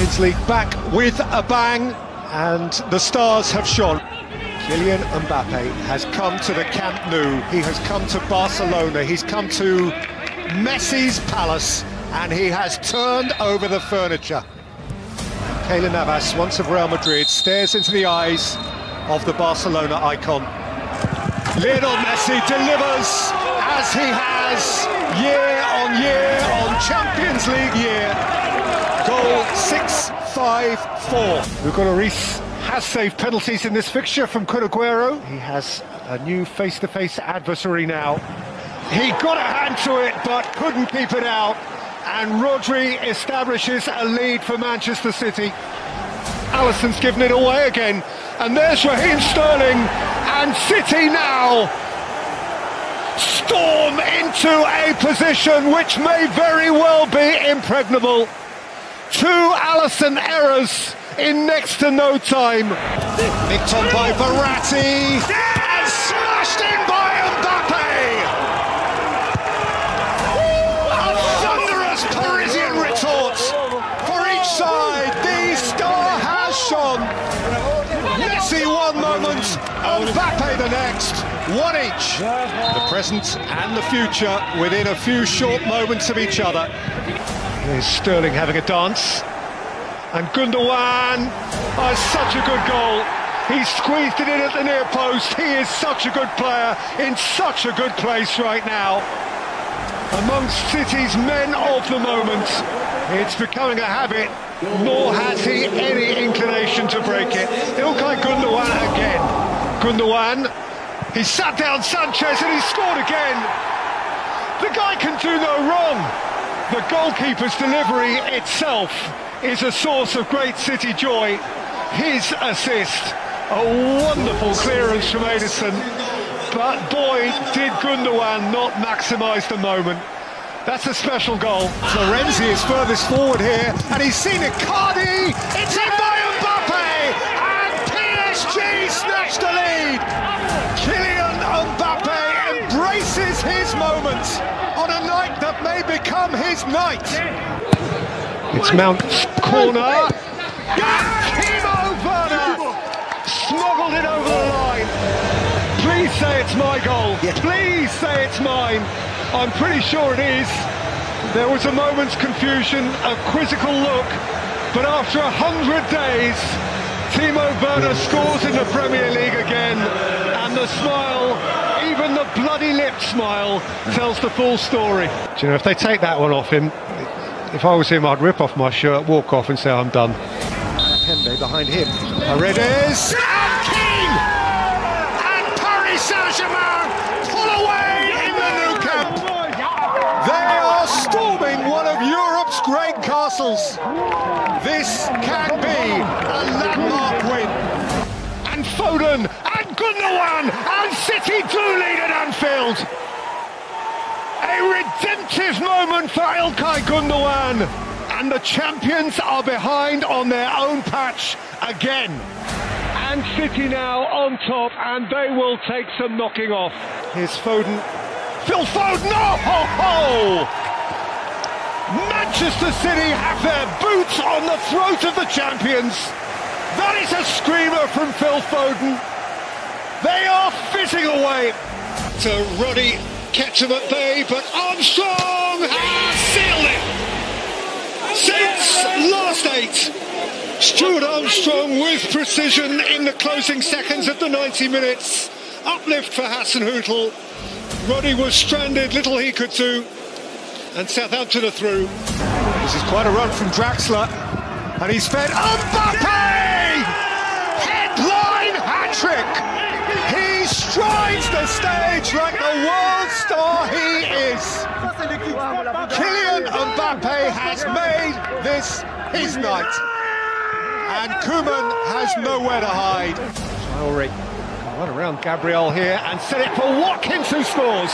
Champions League back with a bang, and the stars have shone. Kylian Mbappe has come to the Camp Nou, he has come to Barcelona, he's come to Messi's palace, and he has turned over the furniture. Keylor Navas, once of Real Madrid, stares into the eyes of the Barcelona icon. Lionel Messi delivers as he has year on year on Champions League year. Goal 6-5-4. Hugo Lloris has saved penalties in this fixture from Kun Aguero. He has a new face-to-face -face adversary now. He got a hand to it, but couldn't keep it out. And Rodri establishes a lead for Manchester City. Alisson's given it away again. And there's Raheem Sterling. And City now storm into a position which may very well be impregnable. Two Alisson errors in next to no time. Nicked on by Verratti and smashed in by Mbappe. A thunderous Parisian retort for each side. The star has shone. Messi one moment, Mbappe the next. One each. The present and the future within a few short moments of each other. Here's Sterling having a dance. And Gundogan has such a good goal. He squeezed it in at the near post. He is such a good player in such a good place right now. Amongst City's men of the moment, it's becoming a habit, nor has he any inclination to break it. Ilkay Gundogan again. Gundogan, he sat down Sanchez and he scored again. The guy can do no wrong. The goalkeeper's delivery itself is a source of great City joy. His assist, a wonderful clearance from Ederson. But boy, did Gundogan not maximise the moment. That's a special goal. Florenzi is furthest forward here, and he's seen it. Cardi, it's in by Mbappe, and PSG snatched the lead. Kylian Mbappe may become his night. It's Mount's corner. Timo Werner smuggled it over the line. Please say it's my goal. Please say it's mine. I'm pretty sure it is. There was a moment's confusion, a quizzical look, but after a hundred days, Timo Werner scores in the Premier League again, and the smile, bloody lip smile, tells the full story. Do you know, if they take that one off him, if I was him, I'd rip off my shirt, walk off and say I'm done. Pembe behind him. Paredes! And Kean! And Paris Saint-Germain pull away in the Nou Camp. They are storming one of Europe's great castles. This can be a landmark win. And Foden and Gundogan and City do lead at Anfield. A redemptive moment for Ilkay Gundogan. And the champions are behind on their own patch again. And City now on top, and they will take some knocking off. Here's Foden. Phil Foden! Oh, ho, ho! Manchester City have their boots on the throat of the champions. That is a screamer from Phil Foden. They are fizzing away. To Roddy kept him at bay, but Armstrong has sealed it. Since last eight, Stuart Armstrong with precision in the closing seconds of the 90 minutes. Uplift for Hasenhüttl. Roddy was stranded, little he could do, and Southampton are through. This is quite a run from Draxler, and he's fed Mbappe! Headline hat trick! He strides the stage like the world star he is. Kylian Mbappe has made this his night. And Koeman has nowhere to hide. Traore run around Gabriel here and set it for Watkins who scores.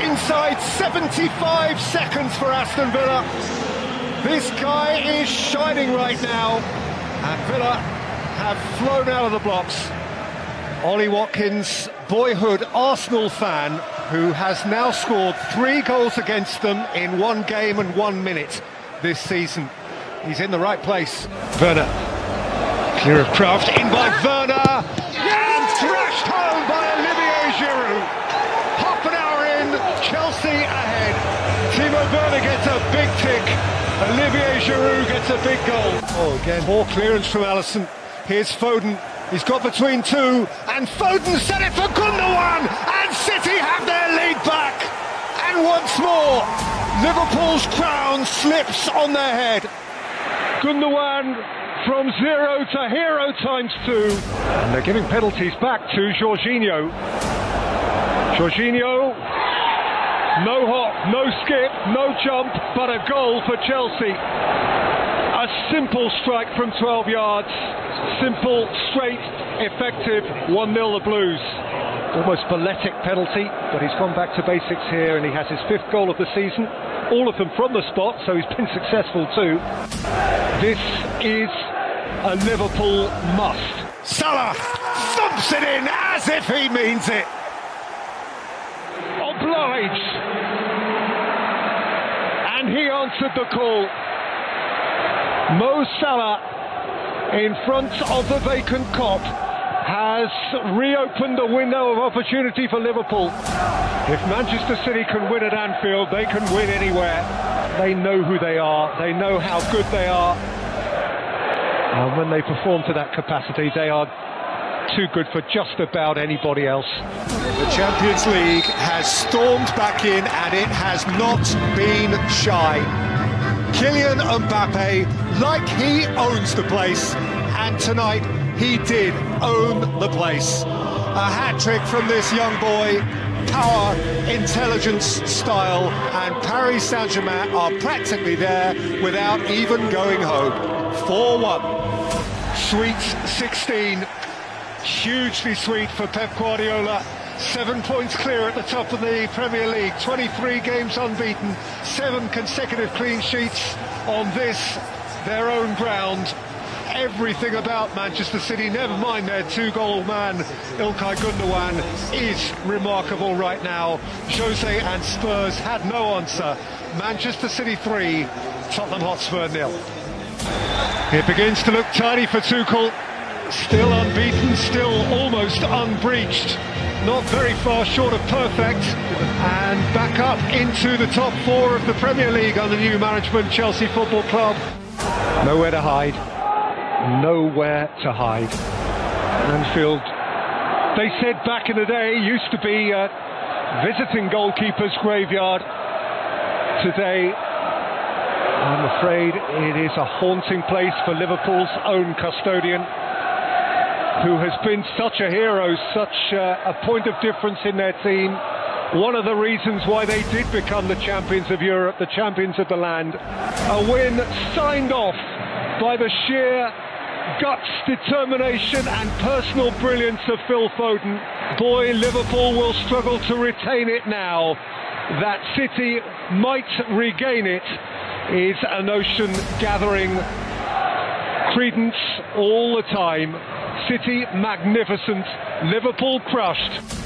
Inside 75 seconds for Aston Villa. This guy is shining right now. And Villa have flown out of the blocks. Ollie Watkins, boyhood Arsenal fan, who has now scored three goals against them in one game and one minute this season. He's in the right place. Werner. Clear of Krafth, in by Werner. And thrashed home by Olivier Giroud. Half an hour in, Chelsea ahead. Timo Werner gets a big tick. Olivier Giroud gets a big goal. Oh, again, more clearance from Alisson. Here's Foden. He's got between two, and Foden set it for Gundogan, and City have their lead back. And once more, Liverpool's crown slips on their head. Gundogan from zero to hero times two. And they're giving penalties back to Jorginho. Jorginho, no hop, no skip, no jump, but a goal for Chelsea. A simple strike from 12 yards. Simple, straight, effective 1 0 the Blues almost balletic penalty, but he's gone back to basics here and he has his fifth goal of the season. All of them from the spot, so he's been successful too. This is a Liverpool must. Salah thumps it in as if he means it. Obliged. And he answered the call. Mo Salah in front of the vacant Kop, has reopened the window of opportunity for Liverpool. If Manchester City can win at Anfield, they can win anywhere. They know who they are, they know how good they are. And when they perform to that capacity, they are too good for just about anybody else. The Champions League has stormed back in and it has not been shy. Kylian Mbappe, like he owns the place, and tonight he did own the place. A hat trick from this young boy, power, intelligence, style, and Paris Saint Germain are practically there without even going home. 4 1. Sweet 16. Hugely sweet for Pep Guardiola. Seven points clear at the top of the Premier League, 23 games unbeaten, seven consecutive clean sheets on this, their own ground everything about Manchester City, never mind their two-goal man, Ilkay Gundogan, is remarkable right now. Jose and Spurs had no answer. Manchester City 3, Tottenham Hotspur nil. It begins to look tidy for Tuchel. Still unbeaten, still almost unbreached. Not very far short of perfect. And back up into the top four of the Premier League under new management, Chelsea Football Club. Nowhere to hide nowhere to hide. Anfield, they said back in the day, used to be a visiting goalkeeper's graveyard. Today, I'm afraid it is a haunting place for Liverpool's own custodian, who has been such a hero, such a, a point of difference in their team. One of the reasons why they did become the champions of Europe, the champions of the land. A win signed off by the sheer guts, determination and personal brilliance of Phil Foden. Boy, Liverpool will struggle to retain it now. That City might regain it is a notion gathering credence all the time. City magnificent, Liverpool crushed.